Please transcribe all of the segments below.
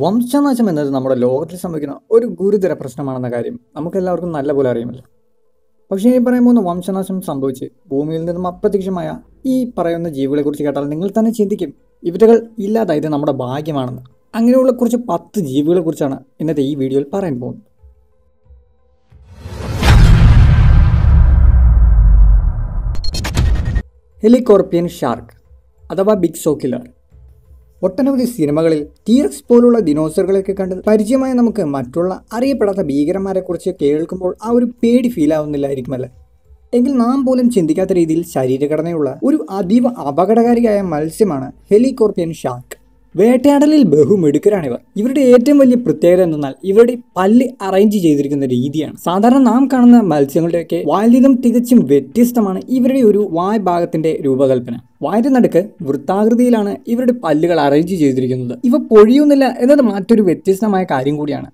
വംശനാശം എന്നത് നമ്മുടെ ലോകത്തിൽ സംഭവിക്കുന്ന ഒരു ഗുരുതര പ്രശ്നമാണെന്ന കാര്യം നമുക്കെല്ലാവർക്കും നല്ലപോലെ അറിയുമല്ലോ. പക്ഷേ ഈ പറയാൻ പോകുന്ന വംശനാശം സംഭവിച്ച് ഭൂമിയിൽ നിന്നും അപ്രത്യക്ഷമായ ഈ പറയുന്ന ജീവികളെക്കുറിച്ച് കേട്ടാൽ നിങ്ങൾ തന്നെ ചിന്തിക്കും ഇവറ്റകൾ ഇല്ലാതായത് നമ്മുടെ ഭാഗ്യമാണെന്ന്. അങ്ങനെയുള്ള കുറച്ച് പത്ത് ജീവികളെക്കുറിച്ചാണ് ഇന്നത്തെ ഈ വീഡിയോയിൽ പറയാൻ പോകുന്നത്. ഹെലികോർപ്പിയൻ ഷാർക്ക് അഥവാ ബിഗ് സോ കില്ലർ. ഒട്ടനവധി സിനിമകളിൽ ടീറക്സ് പോലുള്ള ദിനോസറുകളൊക്കെ കണ്ട് പരിചയമായ നമുക്ക് മറ്റുള്ള അറിയപ്പെടാത്ത ഭീകരന്മാരെ കുറിച്ച് കേൾക്കുമ്പോൾ ആ ഒരു പേടി ഫീൽ ആവുന്നില്ലായിരിക്കുമല്ലേ? എങ്കിൽ നാം പോലും ചിന്തിക്കാത്ത രീതിയിൽ ശരീരഘടനയുള്ള ഒരു അതീവ അപകടകാരിയായ മത്സ്യമാണ് ഹെലികോർപ്പിയൻ ഷാർക്ക് വേട്ടയാടലിൽ ബഹുമിടുക്കരാണിവർ. ഇവരുടെ ഏറ്റവും വലിയ പ്രത്യേകത എന്തെന്നാൽ ഇവരുടെ പല്ല് അറേഞ്ച് ചെയ്തിരിക്കുന്ന രീതിയാണ്. സാധാരണ നാം കാണുന്ന മത്സ്യങ്ങളുടെയൊക്കെ വാല്യതും തികച്ചും വ്യത്യസ്തമാണ് ഇവരുടെ ഒരു വായ് ഭാഗത്തിന്റെ രൂപകൽപ്പന. വായുടെ നടുക്ക് വൃത്താകൃതിയിലാണ് ഇവരുടെ പല്ലുകൾ അറേഞ്ച് ചെയ്തിരിക്കുന്നത്. ഇവ പൊഴിയുന്നില്ല എന്നത് മറ്റൊരു വ്യത്യസ്തമായ കാര്യം കൂടിയാണ്.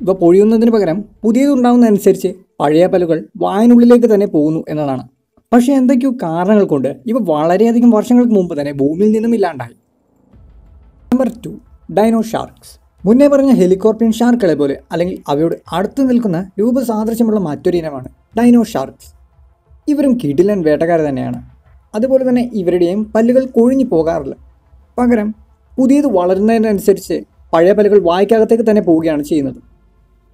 ഇവ പൊഴിയുന്നതിന് പകരം പുതിയതുണ്ടാവുന്നതനുസരിച്ച് പഴയ പല്ലുകൾ വായനുള്ളിലേക്ക് തന്നെ പോകുന്നു എന്നതാണ്. പക്ഷേ എന്തൊക്കെയോ കാരണങ്ങൾ കൊണ്ട് ഇവ വളരെയധികം വർഷങ്ങൾക്ക് മുമ്പ് തന്നെ ഭൂമിയിൽ നിന്നും ഇല്ലാണ്ടായി. നമ്പർ ടു ഡൈനോ ഷാർക്സ് മുന്നേ പറഞ്ഞ ഹെലികോപ്റ്റർ ഷാർക്കുകളെ പോലെ അല്ലെങ്കിൽ അവയോട് അടുത്ത് നിൽക്കുന്ന രൂപസാദൃശ്യമുള്ള മറ്റൊരു ഇനമാണ് ഡൈനോ ഷാർക്സ് ഇവരും കിടിലൻ വേട്ടക്കാർ തന്നെയാണ്. അതുപോലെ തന്നെ ഇവരുടെയും പല്ലുകൾ കൊഴിഞ്ഞു പോകാറില്ല. പകരം പുതിയത് വളരുന്നതിനനുസരിച്ച് പഴയ പല്ലുകൾ വായ്ക്കകത്തേക്ക് തന്നെ പോവുകയാണ് ചെയ്യുന്നത്.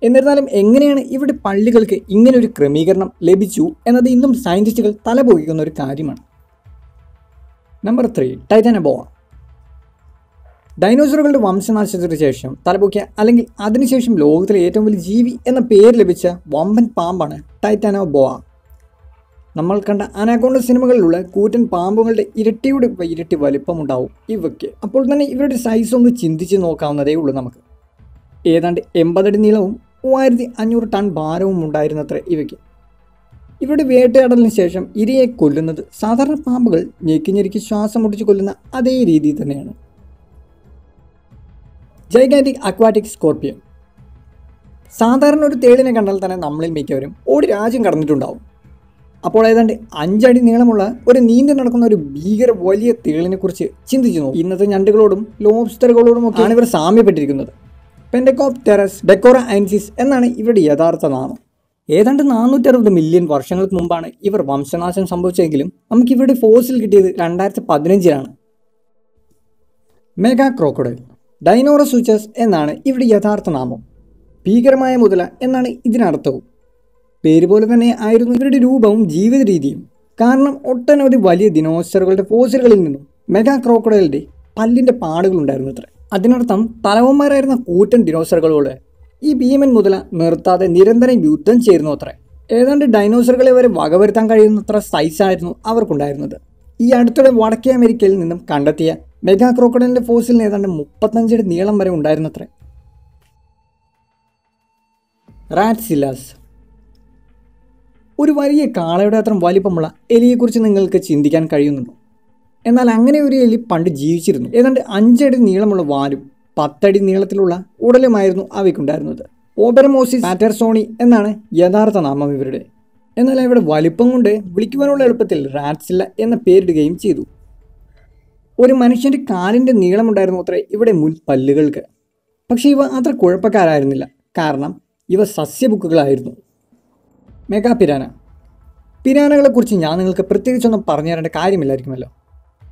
എന്നിരുന്നാലും എങ്ങനെയാണ് ഇവരുടെ പള്ളികൾക്ക് ഇങ്ങനെ ഒരു ക്രമീകരണം ലഭിച്ചു എന്നത് ഇന്നും സയന്റിസ്റ്റുകൾ തലപോകിക്കുന്ന ഒരു കാര്യമാണ്. നമ്പർ ത്രീ ടൈറ്റാനബോവ ഡൈനോസറുകളുടെ വംശനാശത്തിന് ശേഷം തലപൊക്കിയ അല്ലെങ്കിൽ അതിനുശേഷം ലോകത്തിലെ ഏറ്റവും വലിയ ജീവി എന്ന പേര് ലഭിച്ച വമ്പൻ പാമ്പാണ് ടൈറ്റാനോ ബോവ നമ്മൾ കണ്ട അനാക്കോണ്ട സിനിമകളിലുള്ള കൂറ്റൻ പാമ്പുകളുടെ ഇരട്ടിയുടെ ഇരട്ടി വലിപ്പമുണ്ടാവും ഇവയ്ക്ക്. അപ്പോൾ തന്നെ ഇവരുടെ സൈസ് ഒന്ന് ചിന്തിച്ച് നോക്കാവുന്നതേ ഉള്ളൂ നമുക്ക്. ഏതാണ്ട് എൺപതടി നീളവും മൂവായിരത്തി അഞ്ഞൂറ് ടൺ ഭാരവും ഉണ്ടായിരുന്നത്ര ഇവയ്ക്ക്. ഇവരുടെ വേട്ടയാടലിന് ശേഷം ഇരയെ കൊല്ലുന്നത് സാധാരണ പാമ്പുകൾ ഞെക്കി ഞെരുക്കി ശ്വാസം മുട്ടിച്ച് കൊല്ലുന്ന അതേ രീതിയിൽ തന്നെയാണ്. ജൈഗാറ്റിക് അക്വാറ്റിക് സ്കോർപ്പിയൻ സാധാരണ ഒരു തേളിനെ കണ്ടാൽ തന്നെ നമ്മളിൽ മിക്കവരും ഓടി രാജ്യം കടന്നിട്ടുണ്ടാവും. അപ്പോൾ ഏതാണ്ട് അഞ്ചടി നീളമുള്ള ഒരു നീന്തി നടക്കുന്ന ഒരു ഭീകര വലിയ തേളിനെ കുറിച്ച് ചിന്തിച്ചു നോക്കും. ഇന്നത്തെ ഞണ്ടുകളോടും ലോബ്സ്റ്ററുകളോടും ഒക്കെയാണ് ഇവർ സാമ്യപ്പെട്ടിരിക്കുന്നത്. പെൻഡക്കോപ് ടെറസ് ഡെക്കോറ ആൻസിസ് എന്നാണ് ഇവരുടെ യഥാർത്ഥ നാമം. ഏതാണ്ട് നാനൂറ്ററുപത് മില്യൺ വർഷങ്ങൾക്ക് മുമ്പാണ് ഇവർ വംശനാശം സംഭവിച്ചെങ്കിലും നമുക്ക് ഇവരുടെ ഫോസിൽ കിട്ടിയത് രണ്ടായിരത്തി പതിനഞ്ചിലാണ്. മെഗാ ക്രോക്കോഡൈൽ ഡൈനോറസൂച്ചസ് എന്നാണ് ഇവിടെ യഥാർത്ഥ നാമം. ഭീകരമായ മുതല എന്നാണ് ഇതിനർത്ഥവും. പേര് പോലെ തന്നെ ആയിരുന്നു ഇവരുടെ രൂപവും ജീവിത രീതിയും കാരണം ഒട്ടനവധി വലിയ ദിനോസറുകളുടെ ഫോസിലുകളിൽ നിന്നും മെഗാ ക്രോക്കഡലിന്റെ പല്ലിന്റെ പാടുകളുണ്ടായിരുന്നു അത്ര അതിനർത്ഥം തലവന്മാരായിരുന്ന കൂറ്റൻ ഡിനോസറുകളോട് ഈ ഭീമൻ മുതല നിർത്താതെ നിരന്തരം യുദ്ധം ചേരുന്നു അത്രേ ഏതാണ്ട് ഡൈനോസറുകളെ വരെ വകവരുത്താൻ കഴിയുന്നത്ര സൈസായിരുന്നു അവർക്കുണ്ടായിരുന്നത്. ഈ അടുത്തിടെ വടക്കേ അമേരിക്കയിൽ നിന്നും കണ്ടെത്തിയ മെഗാ ക്രോക്കഡലിന്റെ ഫോസിലിന് ഏതാണ്ട് മുപ്പത്തഞ്ചടി നീളം വരെ ഉണ്ടായിരുന്നത്രേ. റാറ്റ്സിലാസ്. ഒരു വലിയ കാളയുടെ അത്ര വലിപ്പമുള്ള എലിയെക്കുറിച്ച് നിങ്ങൾക്ക് ചിന്തിക്കാൻ കഴിയുന്നുണ്ടോ? എന്നാൽ അങ്ങനെ ഒരു എലി പണ്ട് ജീവിച്ചിരുന്നു. ഏതാണ്ട് അഞ്ചടി നീളമുള്ള വാലും പത്തടി നീളത്തിലുള്ള ഉടലുമായിരുന്നു അവയ്ക്കുണ്ടായിരുന്നത്. ഓബരമോസിസ് പാറ്റർസോണി എന്നാണ് യഥാർത്ഥ നാമം ഇവരുടെ. എന്നാൽ ഇവിടെ വലിപ്പം കൊണ്ട് വിളിക്കുവാനുള്ള എളുപ്പത്തിൽ റാറ്റ്സില്ല എന്ന പേരിടുകയും ചെയ്തു. ഒരു മനുഷ്യന്റെ കാലിന്റെ നീളമുണ്ടായിരുന്നു അത്രേ. ഇവിടെ മുൻ പല്ലുകൾക്ക്. പക്ഷേ ഇവ അത്ര കുഴപ്പക്കാരായിരുന്നില്ല. കാരണം ഇവ സസ്യബുക്കുകളായിരുന്നു മെഗാ പിരാന. പിരാനകളെക്കുറിച്ച് ഞാൻ നിങ്ങൾക്ക് പ്രത്യേകിച്ചൊന്നും പറഞ്ഞു തരേണ്ട കാര്യമില്ലായിരിക്കുമല്ലോ.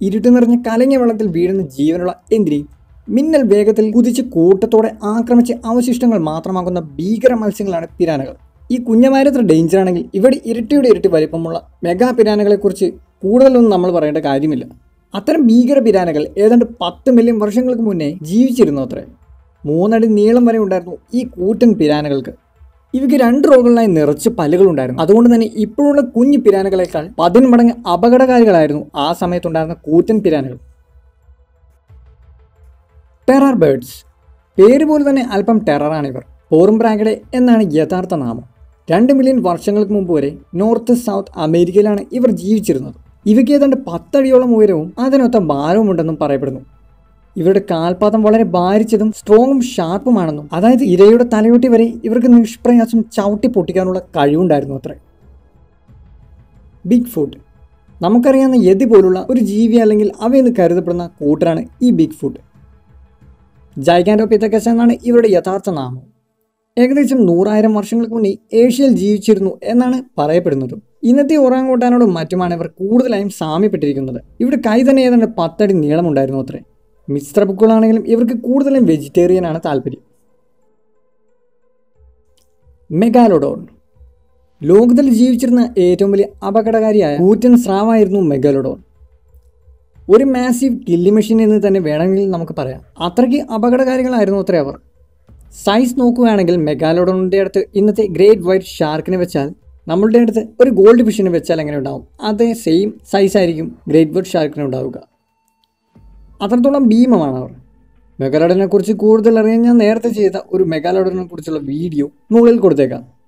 ഇരുട്ട് നിറഞ്ഞ കലങ്ങിയ വെള്ളത്തിൽ വീഴുന്ന ജീവനുള്ള എന്തിരി മിന്നൽ വേഗത്തിൽ കുതിച്ച് കൂട്ടത്തോടെ ആക്രമിച്ച് അവശിഷ്ടങ്ങൾ മാത്രമാകുന്ന ഭീകര മത്സ്യങ്ങളാണ് പിരാനകൾ. ഈ കുഞ്ഞമാരത്ര ഡേഞ്ചർ ആണെങ്കിൽ ഇവിടെ ഇരട്ടിയുടെ ഇരട്ടി വലിപ്പമുള്ള മെഗാ പിരാനകളെക്കുറിച്ച് കൂടുതലൊന്നും നമ്മൾ പറയേണ്ട കാര്യമില്ല. അത്തരം ഭീകര പിരാനകൾ ഏതാണ്ട് പത്ത് മില്യൺ വർഷങ്ങൾക്ക് മുന്നേ ജീവിച്ചിരുന്നു അത്രേ. മൂന്നടി നീളം വരെ ഉണ്ടായിരുന്നു ഈ കൂറ്റൻ പിരാനകൾക്ക്. ഇവയ്ക്ക് രണ്ട് റോകളിലായി നിറച്ച് പല്ലുകളുണ്ടായിരുന്നു അതുകൊണ്ട് തന്നെ ഇപ്പോഴുള്ള കുഞ്ഞു പിരാനകളേക്കാൾ പതിന് മടങ്ങ് അപകടകാരികളായിരുന്നു ആ സമയത്തുണ്ടായിരുന്ന കൂറ്റൻ പിരാനകൾ. ടെറർ ബേർഡ്സ് പേര് പോലെ തന്നെ അല്പം ടെററാണ് ഇവർ പോറുംബ്രാഗഡെ എന്നാണ് യഥാർത്ഥ നാമം. രണ്ട് മില്യൺ വർഷങ്ങൾക്ക് മുമ്പ് വരെ നോർത്ത് സൗത്ത് അമേരിക്കയിലാണ് ഇവർ ജീവിച്ചിരുന്നത്. ഇവയ്ക്ക് ഏതാണ്ട് പത്തടിയോളം ഉയരവും അതിനൊത്ത ഭാരവും ഉണ്ടെന്നും പറയപ്പെടുന്നു. ഇവരുടെ കാൽപാദം വളരെ ഭാരിച്ചതും സ്ട്രോങ്ങും ഷാർപ്പുമാണെന്നും അതായത് ഇരയുടെ തലയോട്ടി വരെ ഇവർക്ക് നിഷ്പ്രയാസം ചവിട്ടി പൊട്ടിക്കാനുള്ള കഴിവുണ്ടായിരുന്നു അത്രേ. ബിഗ് ഫുഡ് നമുക്കറിയാവുന്ന യതി പോലുള്ള ഒരു ജീവി അല്ലെങ്കിൽ അവയെന്ന് കരുതപ്പെടുന്ന കൂട്ടരാണ് ഈ ബിഗ് ഫുഡ് ജൈഗാൻഡോപിത്തക്കസ് എന്നാണ് ഇവരുടെ യഥാർത്ഥ നാമം. ഏകദേശം നൂറായിരം വർഷങ്ങൾക്ക് മുന്നേ ഏഷ്യയിൽ ജീവിച്ചിരുന്നു എന്നാണ് പറയപ്പെടുന്നത്. ഇന്നത്തെ ഒറാങ്ങൂട്ടാനോടും മറ്റുമാണ് ഇവർ കൂടുതലായും സാമ്യപ്പെട്ടിരിക്കുന്നത്. ഇവിടെ കൈ തന്നെ ഏതാണ്ട് പത്തടി നീളമുണ്ടായിരുന്നു അത്രേ. മിശ്ര ബുക്കുകളാണെങ്കിലും ഇവർക്ക് കൂടുതലും വെജിറ്റേറിയൻ ആണ് താല്പര്യം. മെഗാലോഡോൺ. ലോകത്തിൽ ജീവിച്ചിരുന്ന ഏറ്റവും വലിയ അപകടകാരിയായ കൂറ്റൻ സ്രാവായിരുന്നു മെഗാലോഡോൺ. ഒരു മാസീവ് കില്ലി മെഷീൻ എന്ന് തന്നെ വേണമെങ്കിൽ നമുക്ക് പറയാം. അത്രയ്ക്ക് അപകടകാരികളായിരുന്നു അത്രേ അവർ. സൈസ് നോക്കുകയാണെങ്കിൽ മെഗാലോഡോണിന്റെ അടുത്ത് ഇന്നത്തെ ഗ്രേറ്റ് വൈറ്റ് ഷാർക്കിനെ വെച്ചാൽ നമ്മളുടെ അടുത്ത് ഒരു ഗോൾഡ് ഫിഷിനെ വെച്ചാൽ എങ്ങനെ ഉണ്ടാവും? അതേ സെയിം സൈസ് ആയിരിക്കും ഗ്രേറ്റ് വൈറ്റ് ഷാർക്കിന് ഉണ്ടാവുക. അത്രത്തോളം ഭീമമാണ് അവർ. മെഗാലോഡനെ കുറിച്ച് കൂടുതൽ അറിയാൻ ഞാൻ നേരത്തെ ചെയ്ത ഒരു മെഗാലോഡനെ കുറിച്ചുള്ള വീഡിയോ മുകളിൽ കൊടുത്തേക്കാം.